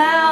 cloud.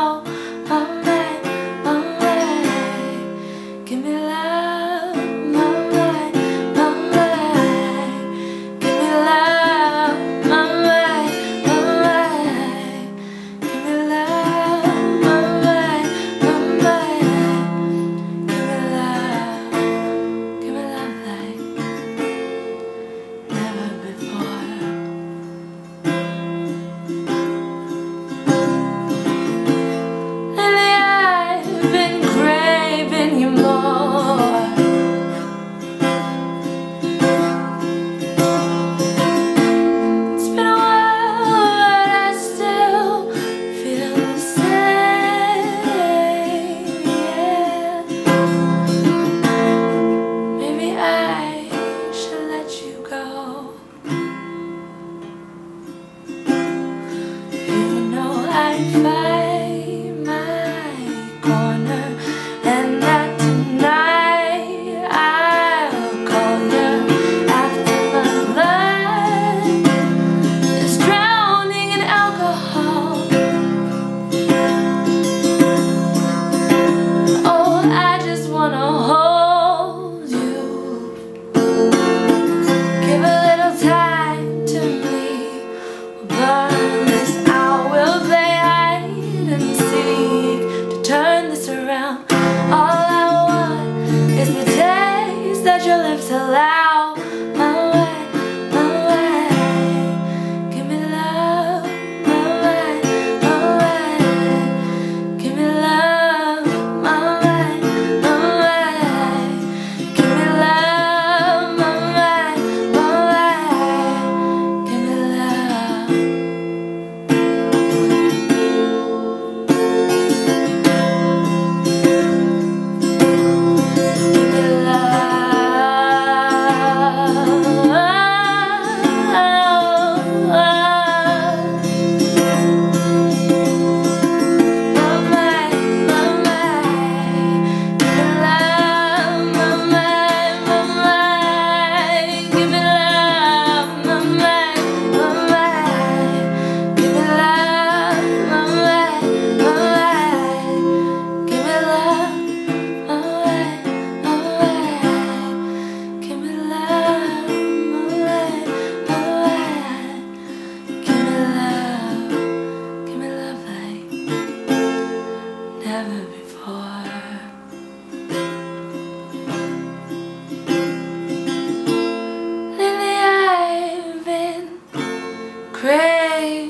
Corner. allow Pray.